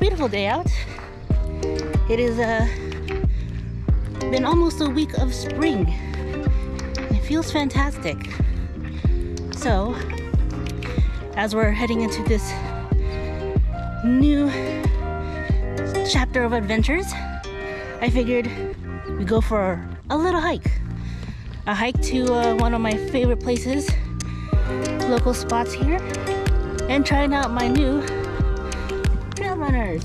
beautiful day out. It is uh, been almost a week of spring. It feels fantastic. So, as we're heading into this new chapter of adventures, I figured we go for a little hike. A hike to uh, one of my favorite places, local spots here, and trying out my new runners.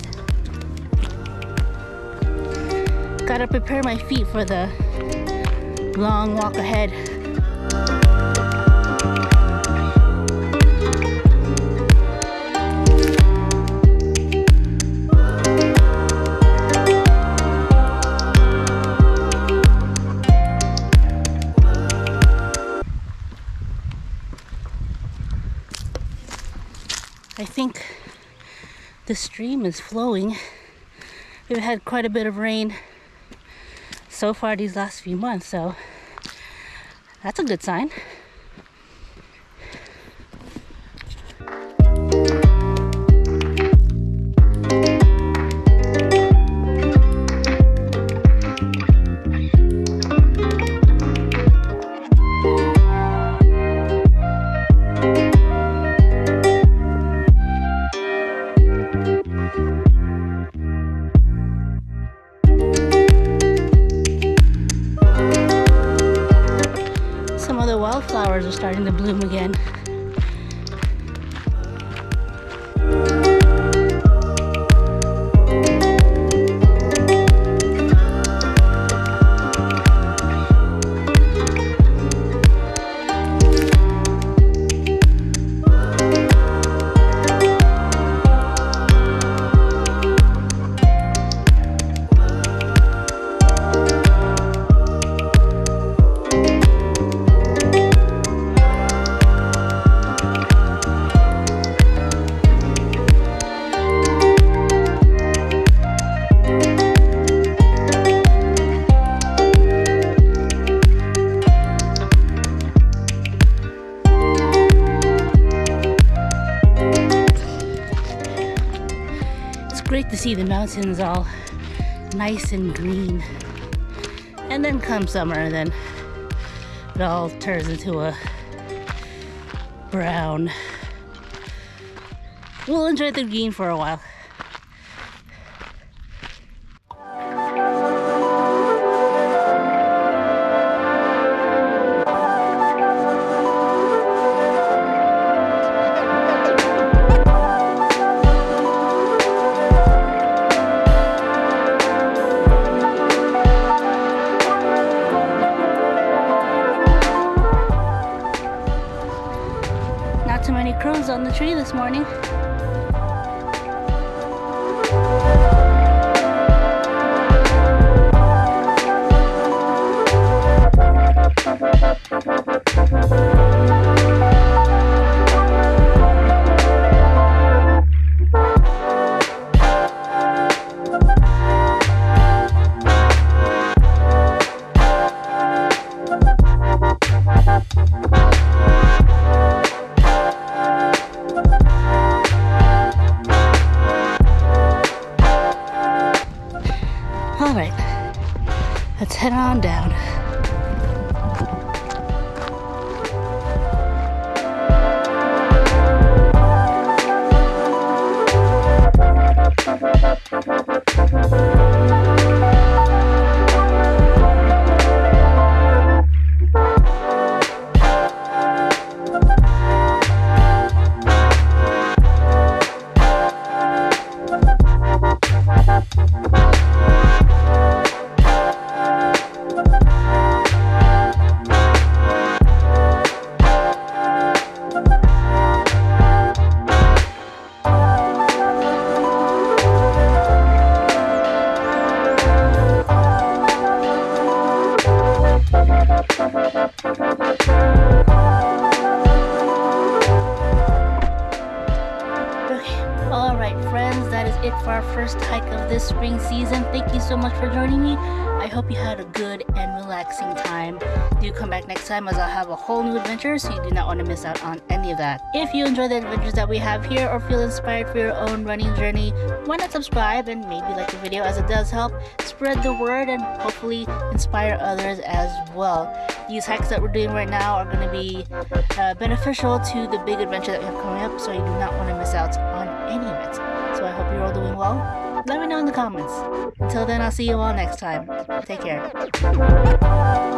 Gotta prepare my feet for the long walk ahead. I think the stream is flowing. We've had quite a bit of rain so far these last few months, so that's a good sign. Wildflowers are starting to bloom again. See the mountains all nice and green. And then come summer, and then it all turns into a brown. We'll enjoy the green for a while. Crows on the tree this morning. Head on down. All right, it for our first hike of this spring season. Thank you so much for joining me. I hope you had a good and relaxing time. Do come back next time as I'll have a whole new adventure, so you do not want to miss out on any of that. If you enjoy the adventures that we have here or feel inspired for your own running journey, why not subscribe and maybe like the video as it does help spread the word and hopefully inspire others as well. These hikes that we're doing right now are going to be uh, beneficial to the big adventure that we have coming up, so you do not want to miss out on any of it. I hope you're all doing well let me know in the comments. Until then, I'll see you all next time. Take care.